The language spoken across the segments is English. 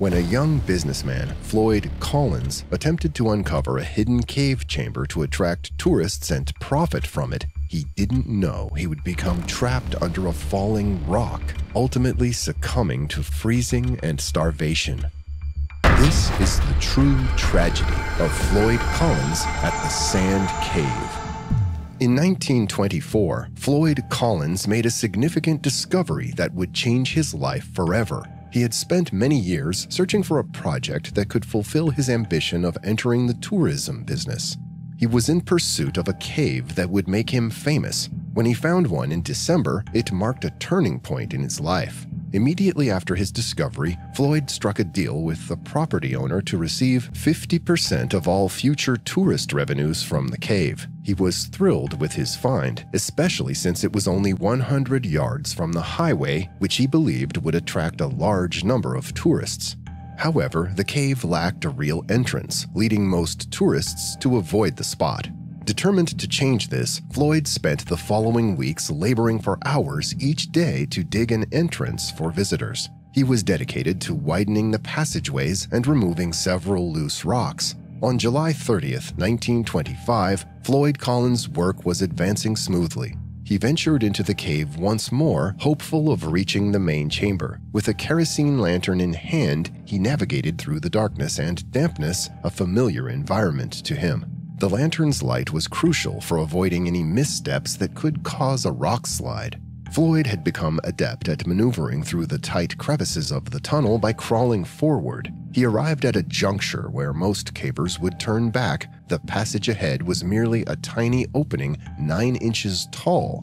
when a young businessman, Floyd Collins, attempted to uncover a hidden cave chamber to attract tourists and profit from it, he didn't know he would become trapped under a falling rock, ultimately succumbing to freezing and starvation. This is the true tragedy of Floyd Collins at the Sand Cave. In 1924, Floyd Collins made a significant discovery that would change his life forever. He had spent many years searching for a project that could fulfill his ambition of entering the tourism business. He was in pursuit of a cave that would make him famous. When he found one in December, it marked a turning point in his life. Immediately after his discovery, Floyd struck a deal with the property owner to receive 50% of all future tourist revenues from the cave. He was thrilled with his find, especially since it was only 100 yards from the highway, which he believed would attract a large number of tourists. However, the cave lacked a real entrance, leading most tourists to avoid the spot. Determined to change this, Floyd spent the following weeks laboring for hours each day to dig an entrance for visitors. He was dedicated to widening the passageways and removing several loose rocks. On July 30, 1925, Floyd Collins' work was advancing smoothly. He ventured into the cave once more, hopeful of reaching the main chamber. With a kerosene lantern in hand, he navigated through the darkness and dampness, a familiar environment to him. The lantern's light was crucial for avoiding any missteps that could cause a rock slide. Floyd had become adept at maneuvering through the tight crevices of the tunnel by crawling forward. He arrived at a juncture where most cavers would turn back. The passage ahead was merely a tiny opening nine inches tall,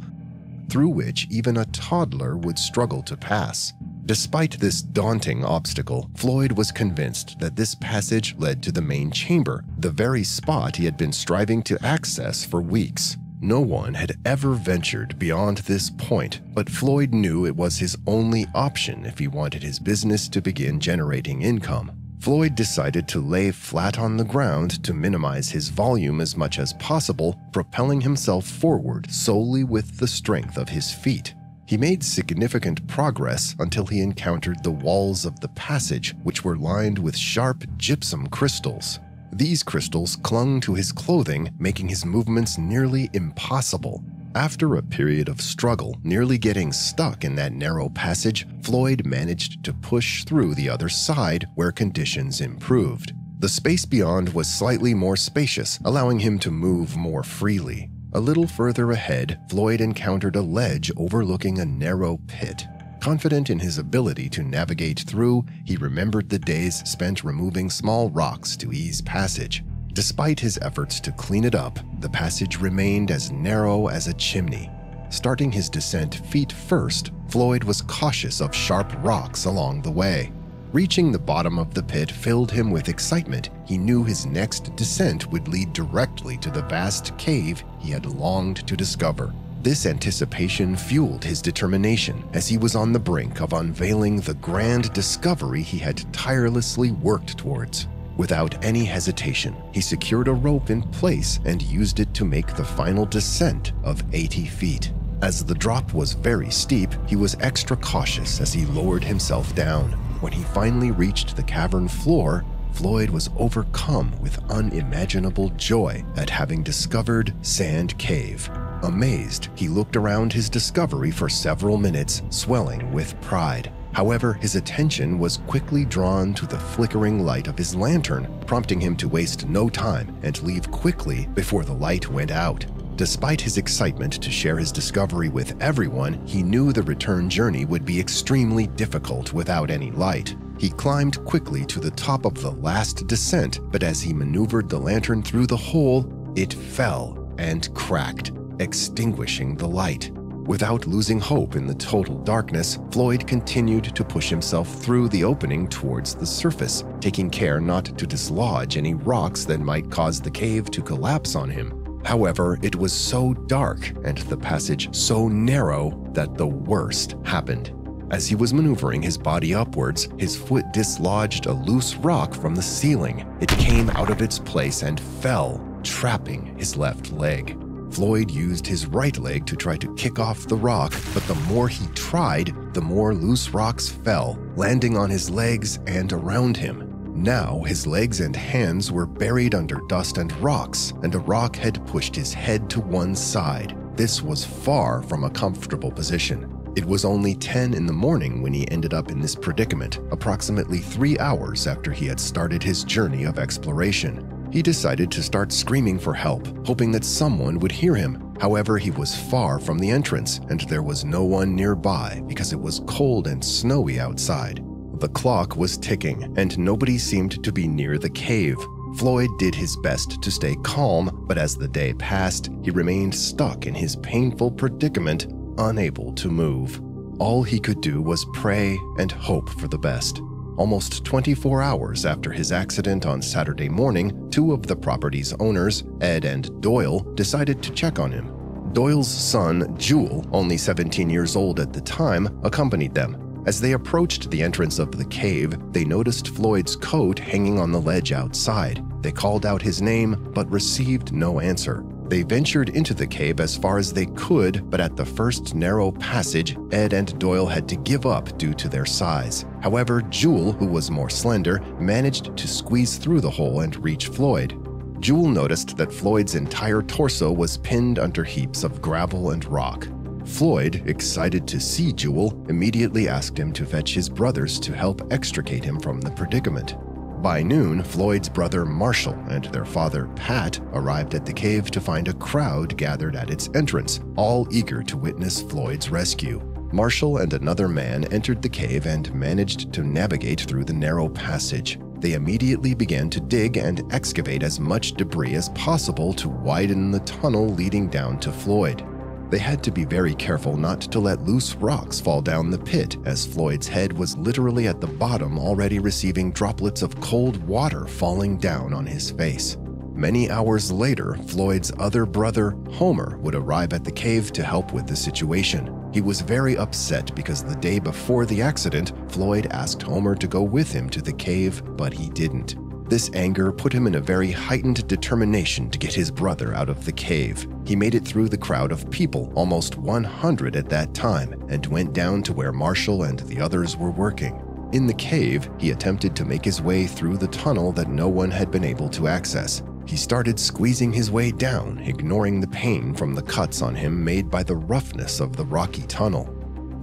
through which even a toddler would struggle to pass. Despite this daunting obstacle, Floyd was convinced that this passage led to the main chamber, the very spot he had been striving to access for weeks. No one had ever ventured beyond this point, but Floyd knew it was his only option if he wanted his business to begin generating income. Floyd decided to lay flat on the ground to minimize his volume as much as possible, propelling himself forward solely with the strength of his feet. He made significant progress until he encountered the walls of the passage, which were lined with sharp gypsum crystals. These crystals clung to his clothing, making his movements nearly impossible. After a period of struggle, nearly getting stuck in that narrow passage, Floyd managed to push through the other side where conditions improved. The space beyond was slightly more spacious, allowing him to move more freely. A little further ahead, Floyd encountered a ledge overlooking a narrow pit. Confident in his ability to navigate through, he remembered the days spent removing small rocks to ease passage. Despite his efforts to clean it up, the passage remained as narrow as a chimney. Starting his descent feet first, Floyd was cautious of sharp rocks along the way. Reaching the bottom of the pit filled him with excitement. He knew his next descent would lead directly to the vast cave he had longed to discover. This anticipation fueled his determination as he was on the brink of unveiling the grand discovery he had tirelessly worked towards. Without any hesitation, he secured a rope in place and used it to make the final descent of 80 feet. As the drop was very steep, he was extra cautious as he lowered himself down. When he finally reached the cavern floor, Floyd was overcome with unimaginable joy at having discovered Sand Cave. Amazed, he looked around his discovery for several minutes, swelling with pride. However, his attention was quickly drawn to the flickering light of his lantern, prompting him to waste no time and leave quickly before the light went out. Despite his excitement to share his discovery with everyone, he knew the return journey would be extremely difficult without any light. He climbed quickly to the top of the last descent, but as he maneuvered the lantern through the hole, it fell and cracked, extinguishing the light. Without losing hope in the total darkness, Floyd continued to push himself through the opening towards the surface, taking care not to dislodge any rocks that might cause the cave to collapse on him. However, it was so dark and the passage so narrow that the worst happened. As he was maneuvering his body upwards, his foot dislodged a loose rock from the ceiling. It came out of its place and fell, trapping his left leg. Floyd used his right leg to try to kick off the rock, but the more he tried, the more loose rocks fell, landing on his legs and around him. Now, his legs and hands were buried under dust and rocks, and a rock had pushed his head to one side. This was far from a comfortable position. It was only 10 in the morning when he ended up in this predicament, approximately three hours after he had started his journey of exploration. He decided to start screaming for help, hoping that someone would hear him. However, he was far from the entrance, and there was no one nearby because it was cold and snowy outside. The clock was ticking, and nobody seemed to be near the cave. Floyd did his best to stay calm, but as the day passed, he remained stuck in his painful predicament, unable to move. All he could do was pray and hope for the best. Almost 24 hours after his accident on Saturday morning, two of the property's owners, Ed and Doyle, decided to check on him. Doyle's son, Jewel, only 17 years old at the time, accompanied them. As they approached the entrance of the cave, they noticed Floyd's coat hanging on the ledge outside. They called out his name, but received no answer. They ventured into the cave as far as they could, but at the first narrow passage, Ed and Doyle had to give up due to their size. However, Jewel, who was more slender, managed to squeeze through the hole and reach Floyd. Jewel noticed that Floyd's entire torso was pinned under heaps of gravel and rock. Floyd, excited to see Jewel, immediately asked him to fetch his brothers to help extricate him from the predicament. By noon, Floyd's brother Marshall and their father Pat arrived at the cave to find a crowd gathered at its entrance, all eager to witness Floyd's rescue. Marshall and another man entered the cave and managed to navigate through the narrow passage. They immediately began to dig and excavate as much debris as possible to widen the tunnel leading down to Floyd. They had to be very careful not to let loose rocks fall down the pit, as Floyd's head was literally at the bottom, already receiving droplets of cold water falling down on his face. Many hours later, Floyd's other brother, Homer, would arrive at the cave to help with the situation. He was very upset because the day before the accident, Floyd asked Homer to go with him to the cave, but he didn't. This anger put him in a very heightened determination to get his brother out of the cave. He made it through the crowd of people, almost 100 at that time, and went down to where Marshall and the others were working. In the cave, he attempted to make his way through the tunnel that no one had been able to access. He started squeezing his way down, ignoring the pain from the cuts on him made by the roughness of the rocky tunnel.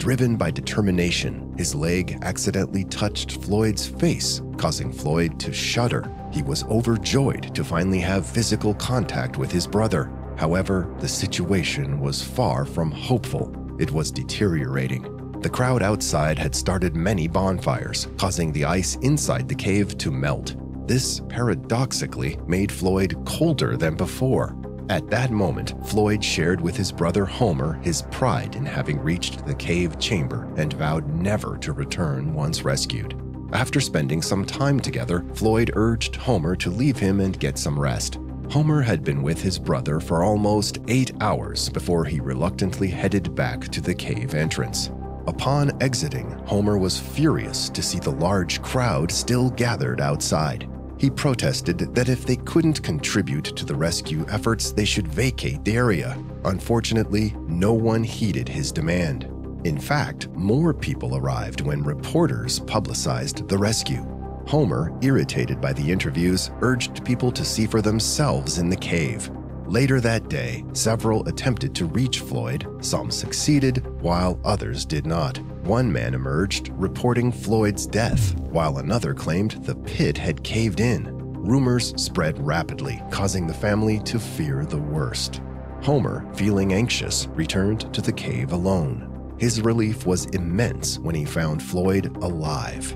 Driven by determination, his leg accidentally touched Floyd's face, causing Floyd to shudder. He was overjoyed to finally have physical contact with his brother. However, the situation was far from hopeful. It was deteriorating. The crowd outside had started many bonfires, causing the ice inside the cave to melt. This paradoxically made Floyd colder than before. At that moment, Floyd shared with his brother Homer his pride in having reached the cave chamber and vowed never to return once rescued. After spending some time together, Floyd urged Homer to leave him and get some rest. Homer had been with his brother for almost eight hours before he reluctantly headed back to the cave entrance. Upon exiting, Homer was furious to see the large crowd still gathered outside. He protested that if they couldn't contribute to the rescue efforts, they should vacate the area. Unfortunately, no one heeded his demand. In fact, more people arrived when reporters publicized the rescue. Homer, irritated by the interviews, urged people to see for themselves in the cave. Later that day, several attempted to reach Floyd. Some succeeded, while others did not. One man emerged reporting Floyd's death, while another claimed the pit had caved in. Rumors spread rapidly, causing the family to fear the worst. Homer, feeling anxious, returned to the cave alone. His relief was immense when he found Floyd alive.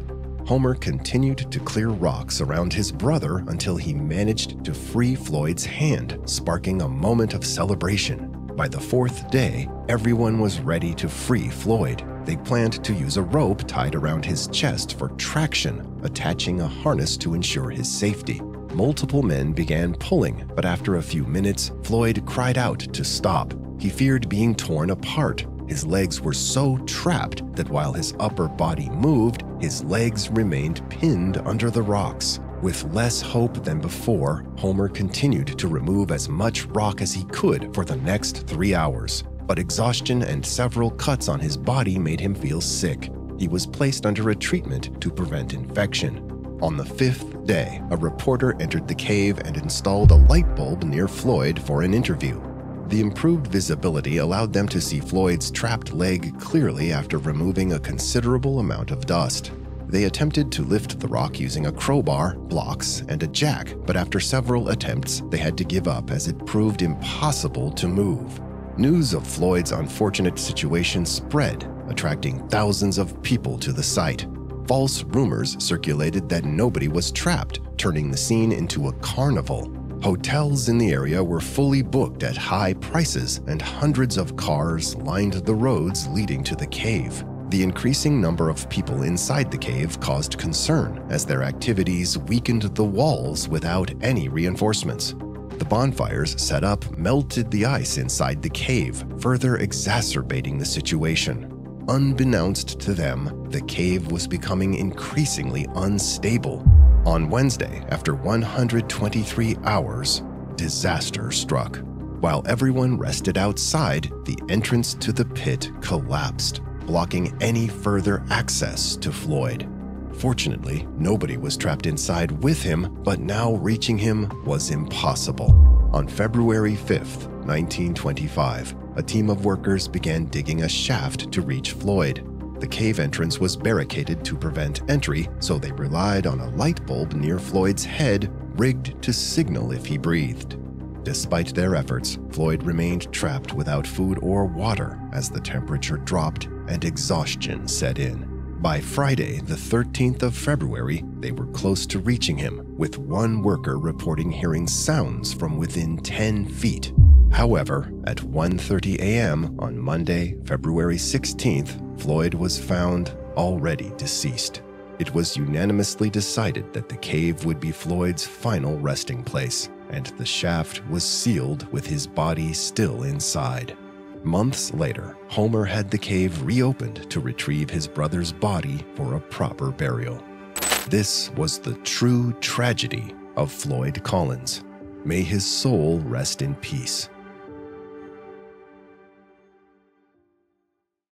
Homer continued to clear rocks around his brother until he managed to free Floyd's hand, sparking a moment of celebration. By the fourth day, everyone was ready to free Floyd. They planned to use a rope tied around his chest for traction, attaching a harness to ensure his safety. Multiple men began pulling, but after a few minutes, Floyd cried out to stop. He feared being torn apart his legs were so trapped that while his upper body moved, his legs remained pinned under the rocks. With less hope than before, Homer continued to remove as much rock as he could for the next three hours. But exhaustion and several cuts on his body made him feel sick. He was placed under a treatment to prevent infection. On the fifth day, a reporter entered the cave and installed a light bulb near Floyd for an interview. The improved visibility allowed them to see Floyd's trapped leg clearly after removing a considerable amount of dust. They attempted to lift the rock using a crowbar, blocks, and a jack, but after several attempts, they had to give up as it proved impossible to move. News of Floyd's unfortunate situation spread, attracting thousands of people to the site false rumors circulated that nobody was trapped, turning the scene into a carnival. Hotels in the area were fully booked at high prices, and hundreds of cars lined the roads leading to the cave. The increasing number of people inside the cave caused concern, as their activities weakened the walls without any reinforcements. The bonfires set up melted the ice inside the cave, further exacerbating the situation. Unbeknownst to them, the cave was becoming increasingly unstable. On Wednesday, after 123 hours, disaster struck. While everyone rested outside, the entrance to the pit collapsed, blocking any further access to Floyd. Fortunately, nobody was trapped inside with him, but now reaching him was impossible. On February 5th, 1925, a team of workers began digging a shaft to reach Floyd. The cave entrance was barricaded to prevent entry, so they relied on a light bulb near Floyd's head, rigged to signal if he breathed. Despite their efforts, Floyd remained trapped without food or water as the temperature dropped and exhaustion set in. By Friday, the 13th of February, they were close to reaching him, with one worker reporting hearing sounds from within 10 feet. However, at 1:30 a.m. on Monday, February 16th, Floyd was found already deceased. It was unanimously decided that the cave would be Floyd's final resting place, and the shaft was sealed with his body still inside. Months later, Homer had the cave reopened to retrieve his brother's body for a proper burial. This was the true tragedy of Floyd Collins. May his soul rest in peace.